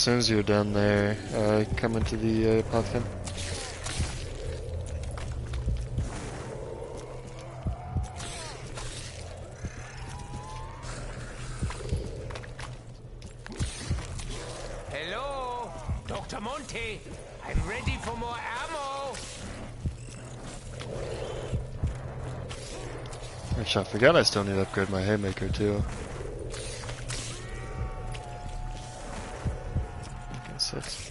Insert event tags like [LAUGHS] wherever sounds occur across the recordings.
As soon as you're done there, uh, come into the uh, podcast. Hello, Dr. Monty. I'm ready for more ammo. Actually, I forgot I still need to upgrade my haymaker too. Okay, six.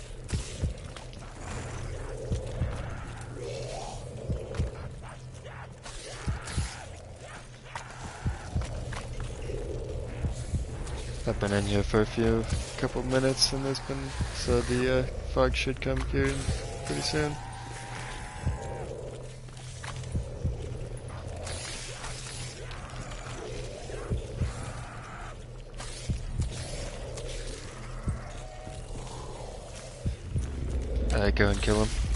I've been in here for a few couple minutes and there's been so the uh, fog should come here pretty soon. Alright, go and kill him.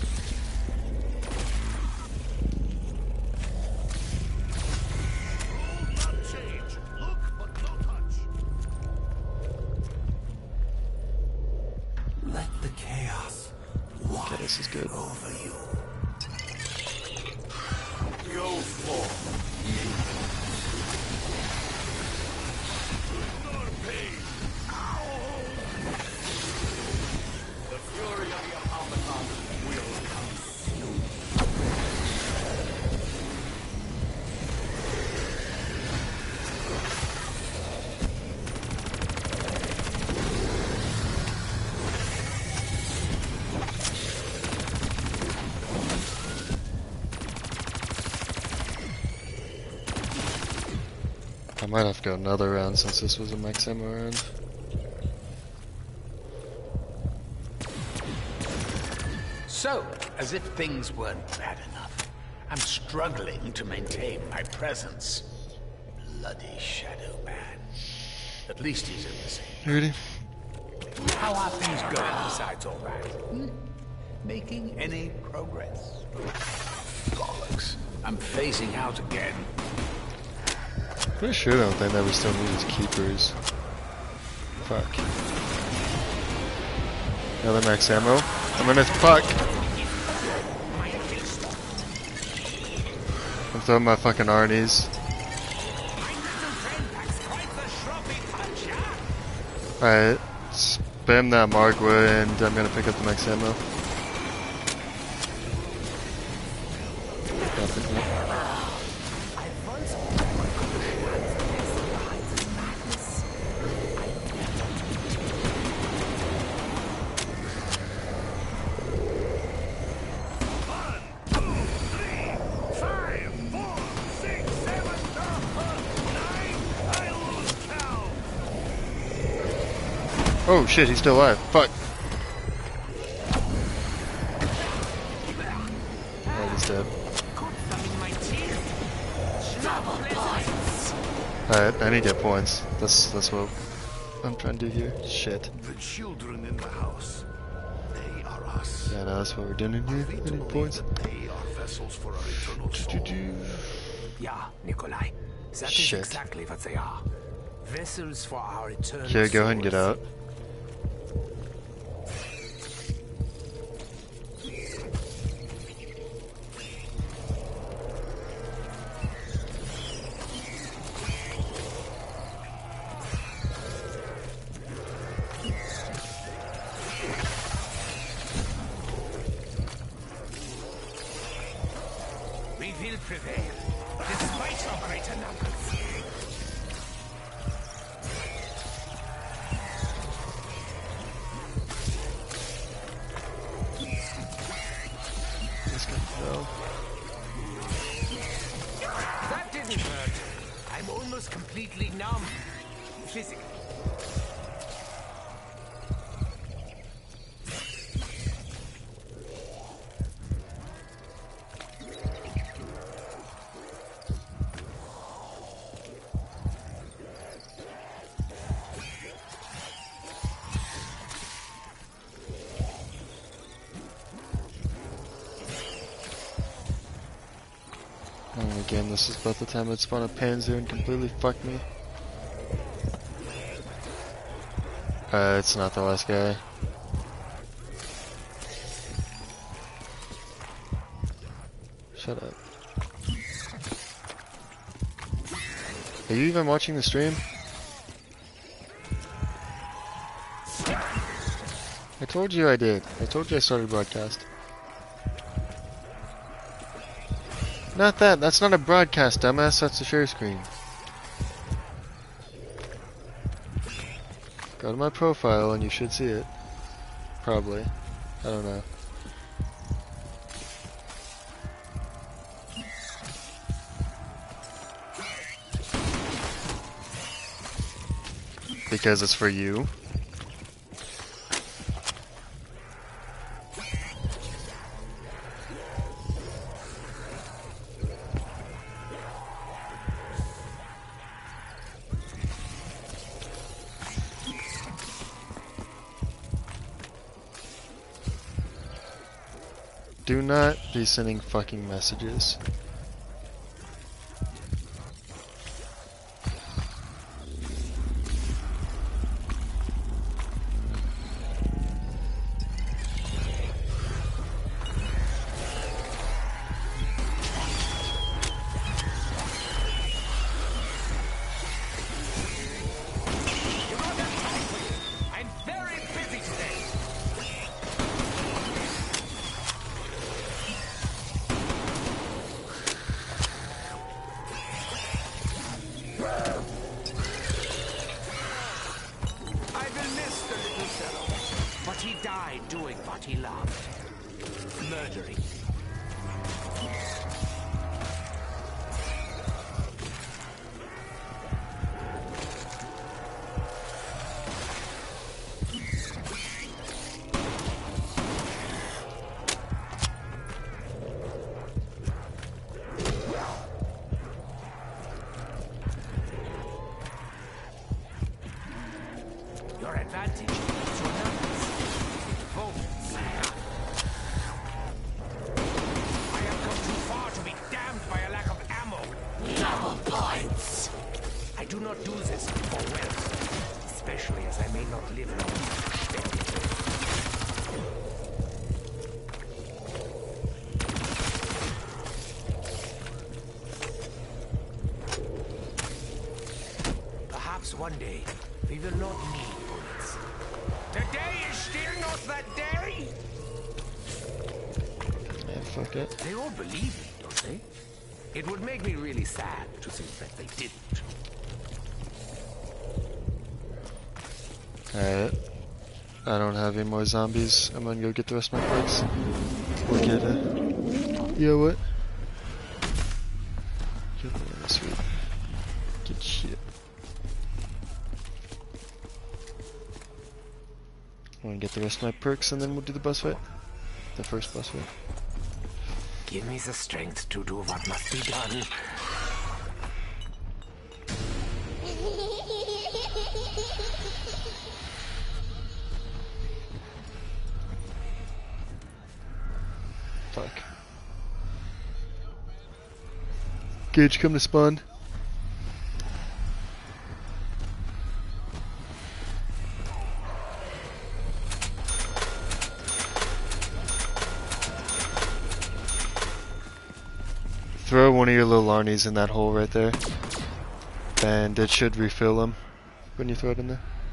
I might have to go another round since this was a max ammo round. So, as if things weren't bad enough, I'm struggling to maintain my presence. Bloody Shadow Man. At least he's in the same. Ready? How are things going besides all that? Hmm? Making any progress? Bollocks. I'm phasing out again. Pretty sure I don't think that we still need his keepers. Fuck. Another max ammo. I'm gonna fuck. I'm throwing my fucking Arnie's. Alright, spam that Margwa and I'm gonna pick up the max ammo. Oh shit, he's still alive. Fuck. Oh, he's dead. Alright, I need to get points. That's that's what I'm trying to do here. Shit. The children in the house. They are us. Yeah, no, that's what we're doing in here. I need points. They are vessels for our eternal soul. Yeah, Nikolai. That is Shit. exactly what they are. Vessels for our eternal Here, go ahead and get out. Will prevail, despite our greater numbers. this is about the time I'd spawn a Panzer and completely fuck me. Uh, it's not the last guy. Shut up. Are you even watching the stream? I told you I did. I told you I started broadcast. Not that. That's not a broadcast, dumbass. That's a share screen. Go to my profile and you should see it. Probably. I don't know. Because it's for you. Sending fucking messages. Alright. I don't have any more zombies. I'm gonna go get the rest of my perks. We'll get it. Yeah, what? Get the sweet. Get shit. I'm gonna get the rest of my perks and then we'll do the boss fight. The first boss fight. Give me the strength to do what must be done. Fuck. Gage, come to spawn. Throw one of your little Arnies in that hole right there. And it should refill them when you throw it in there. [LAUGHS]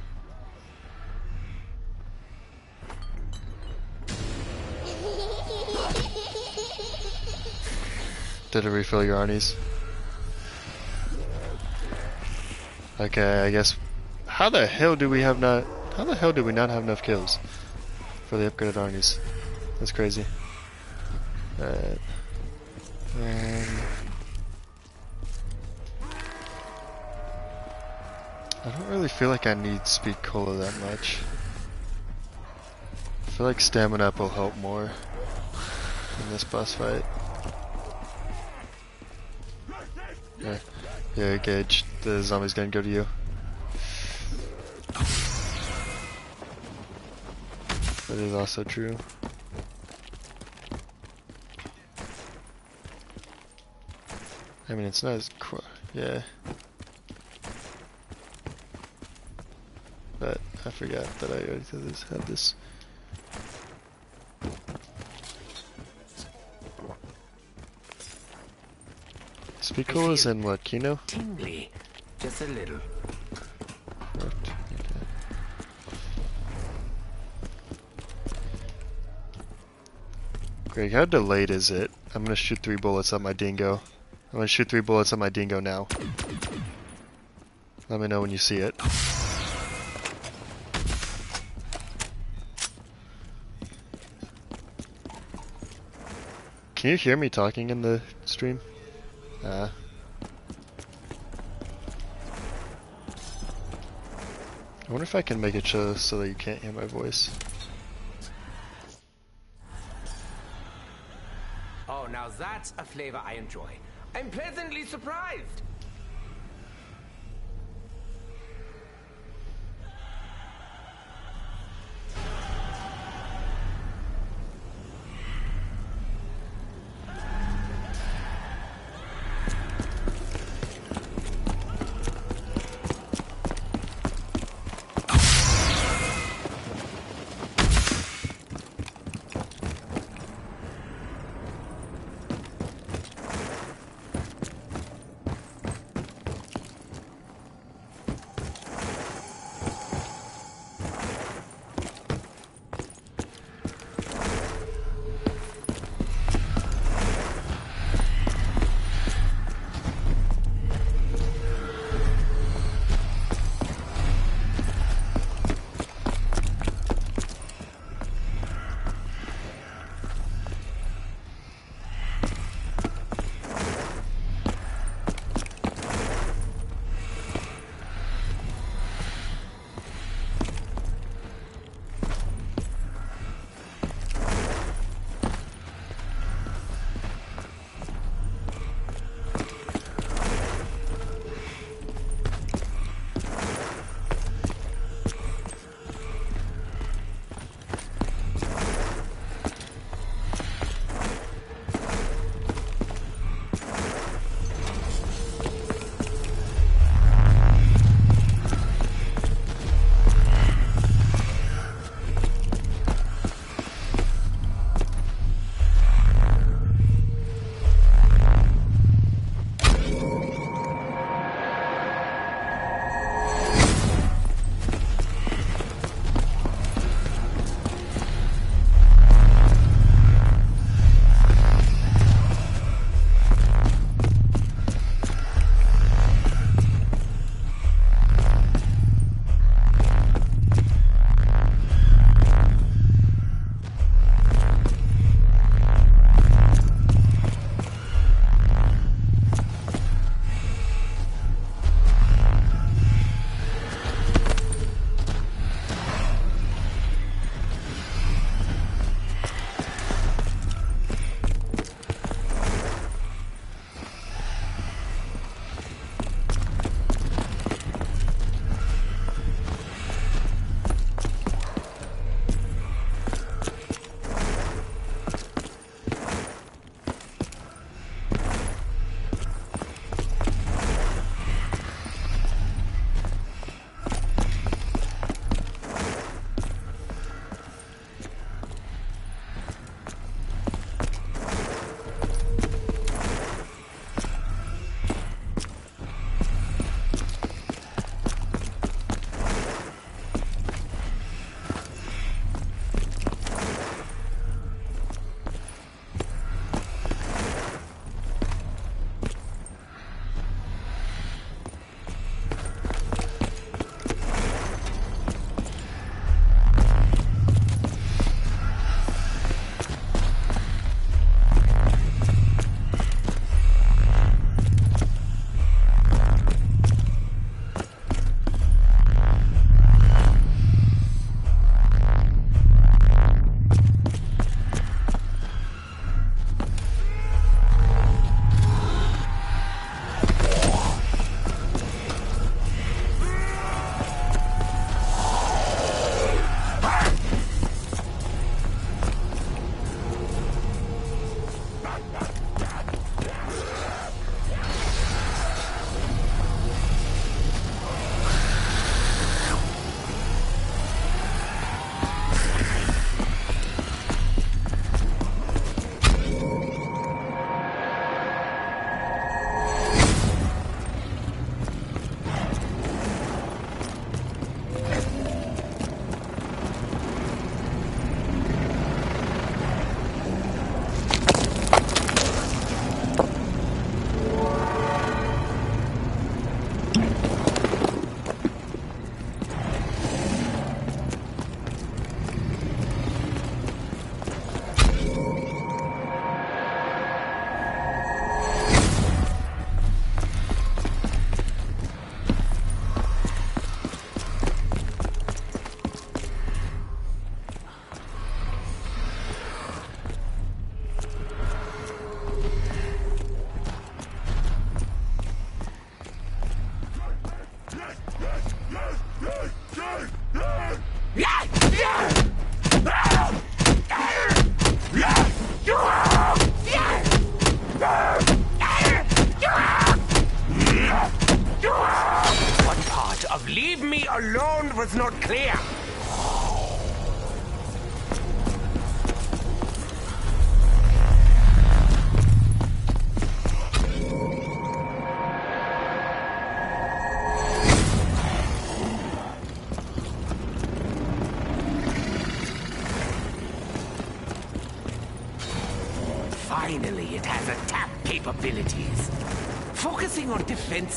Did it refill your Arnies? Okay, I guess. How the hell do we have not? How the hell do we not have enough kills for the upgraded Arnies? That's crazy. Alright. Uh, I don't really feel like I need speed cola that much. I feel like stamina up will help more in this boss fight. Yeah, yeah, Gage. The zombie's gonna go to you. That is also true. I mean, it's not as qu- yeah. I forgot that I already had this. Had this. Pickle is in what, Kino? Tingly. Just a little. Greg, how delayed is it? I'm gonna shoot three bullets at my dingo. I'm gonna shoot three bullets at my dingo now. Let me know when you see it. Can you hear me talking in the stream? Ah. I wonder if I can make it so that you can't hear my voice. Oh, now that's a flavor I enjoy. I'm pleasantly surprised. What part of leave me alone was not clear.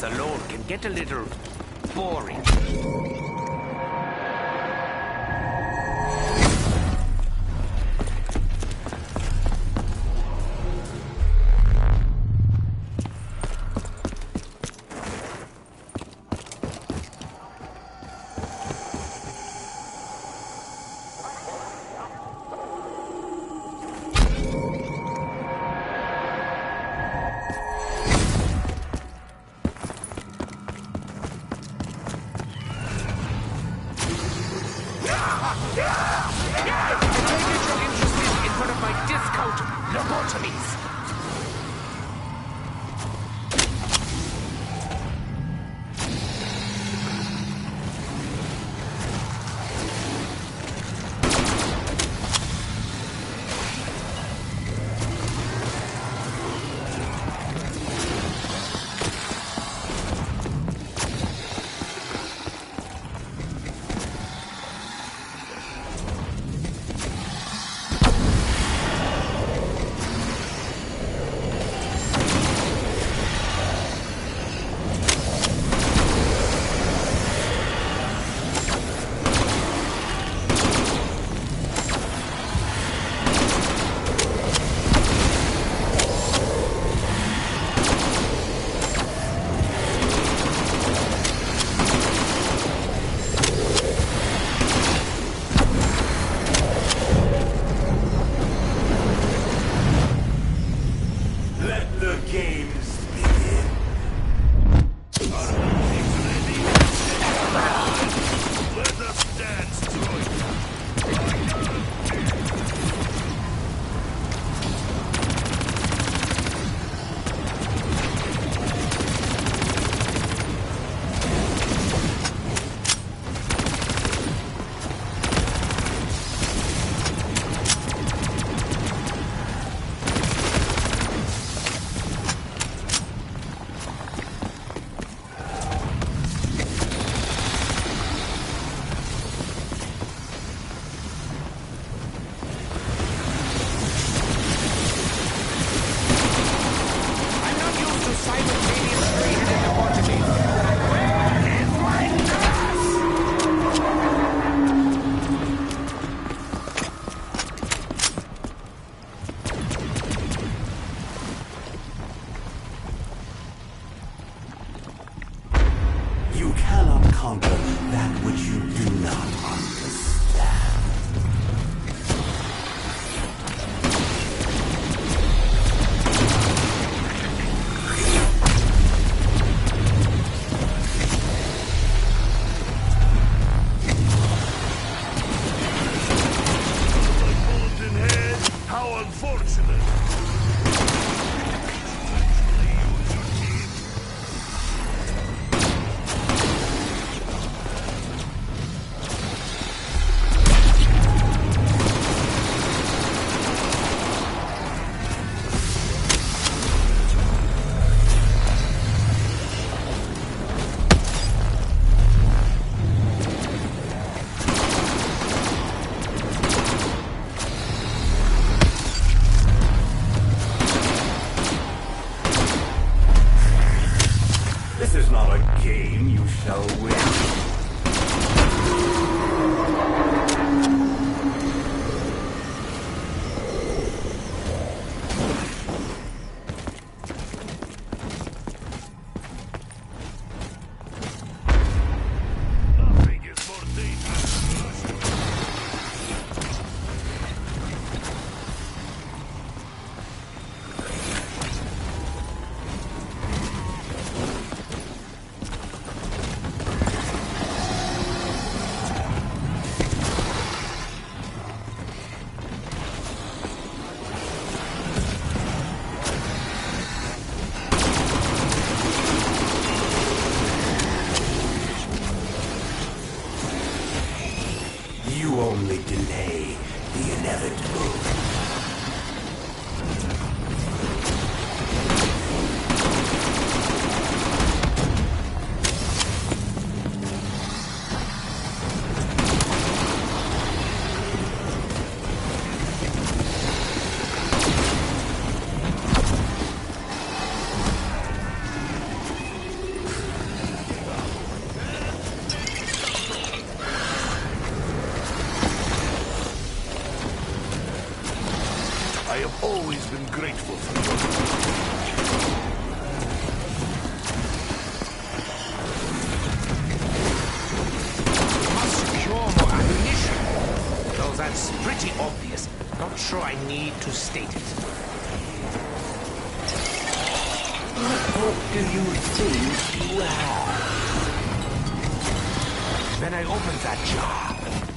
alone can get a little boring.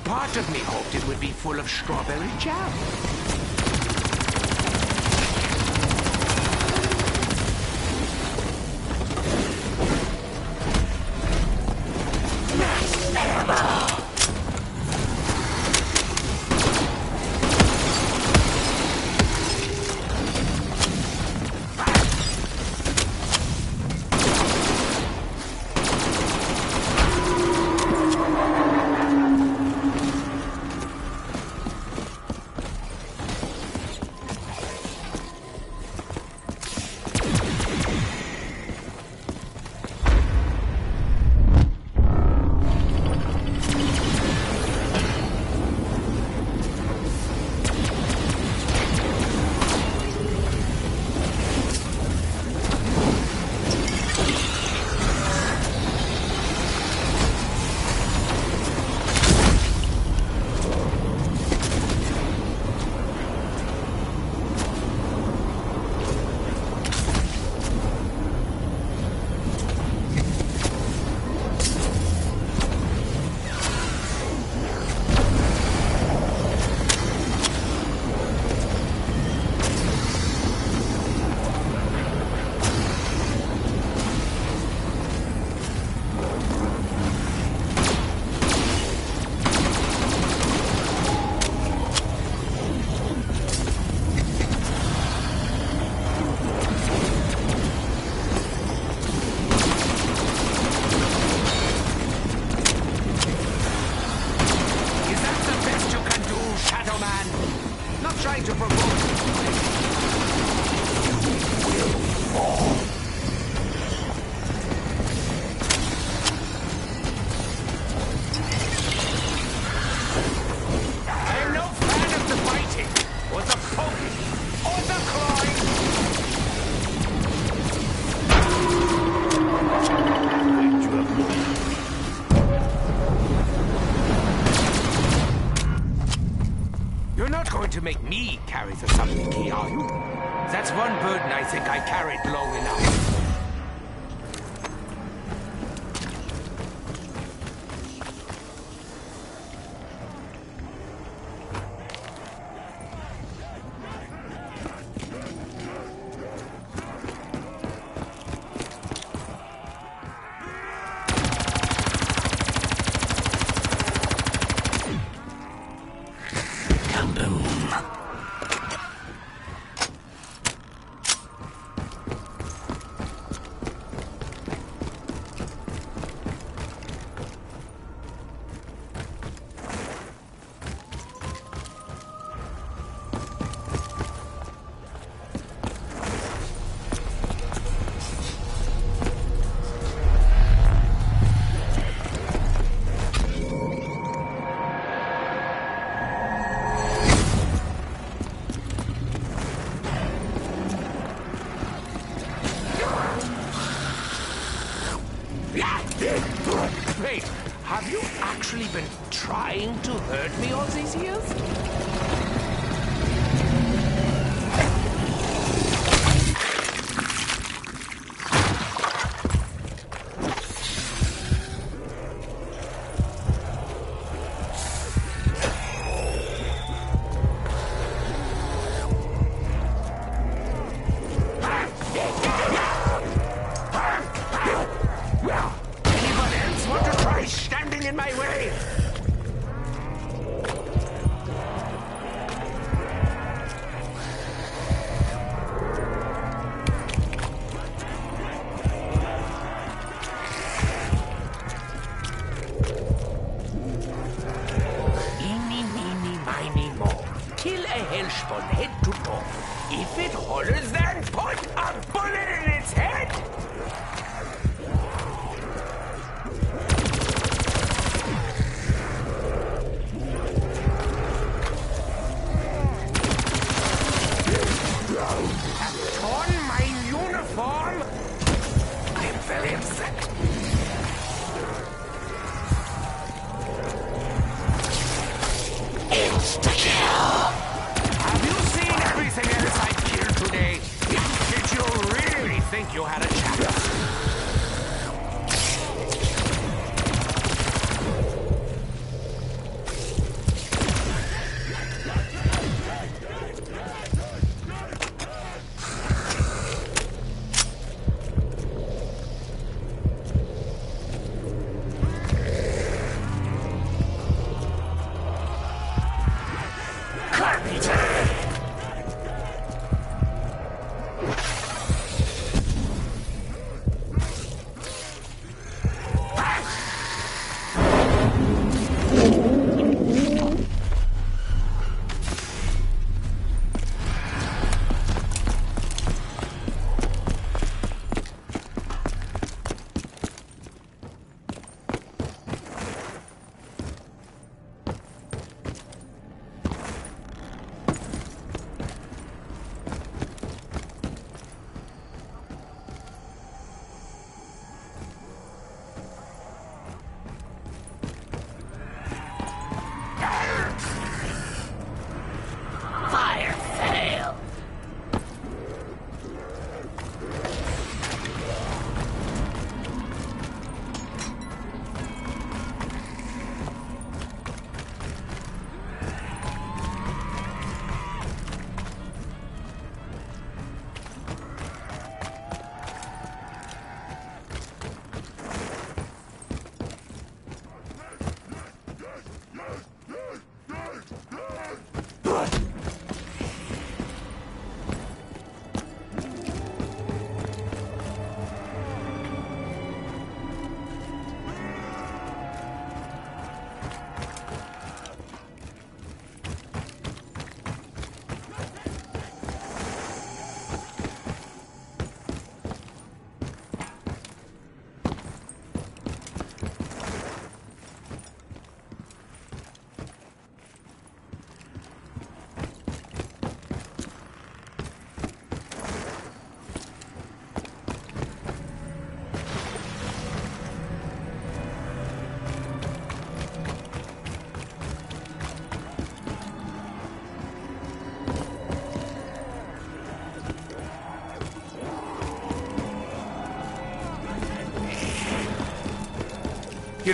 Part of me hoped it would be full of strawberry jam. You're not going to make me carry the key, are you? That's one burden I think I carried long enough. Wait, have you actually been trying to hurt me all these years?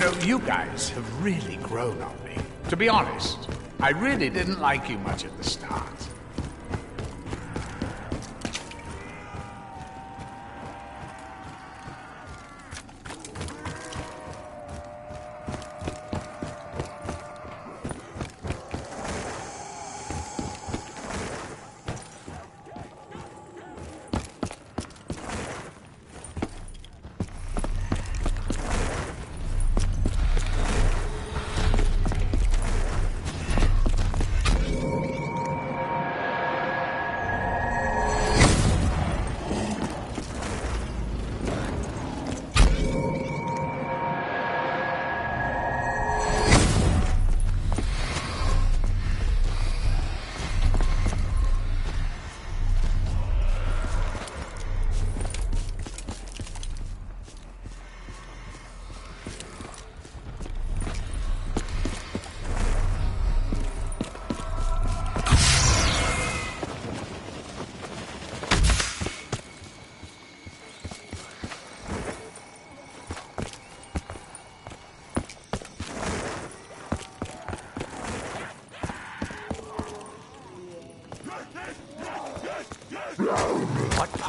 Know, you guys have really grown on me. To be honest, I really didn't like you much at the start.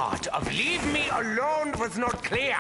Part of leave me alone was not clear?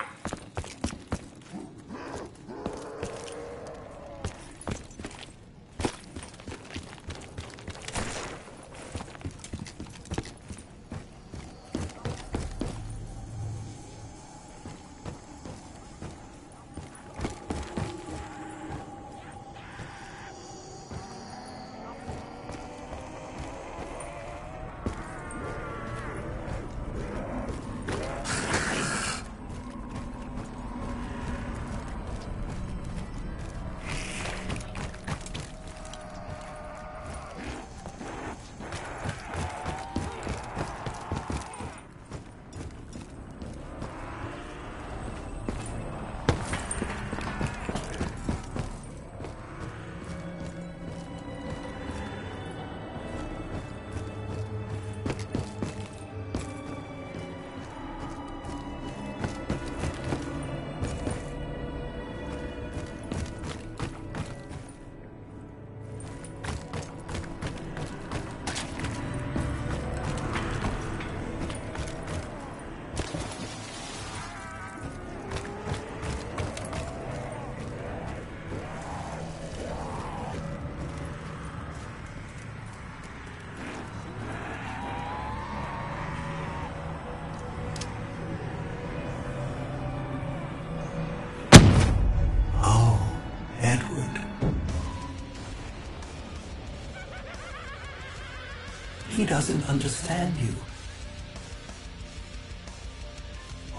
Doesn't understand you.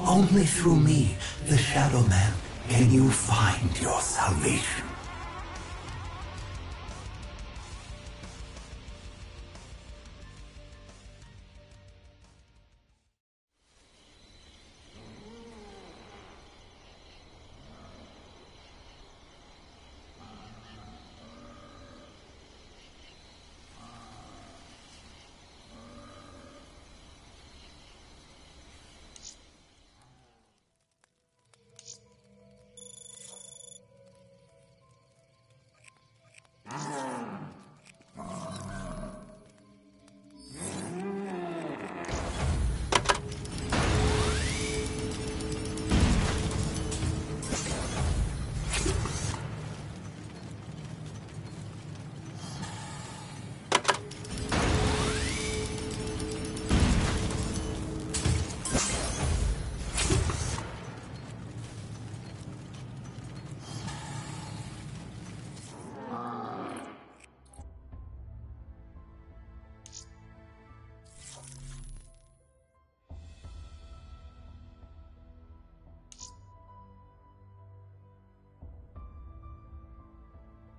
Only through me, the Shadow Man, can you find your salvation.